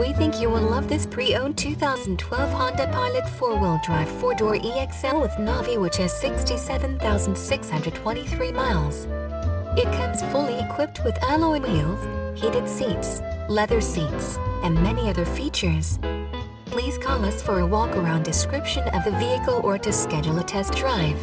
We think you will love this pre-owned 2012 Honda Pilot 4-wheel drive 4-door EXL with Navi which has 67,623 miles. It comes fully equipped with alloy wheels, heated seats, leather seats, and many other features. Please call us for a walk-around description of the vehicle or to schedule a test drive.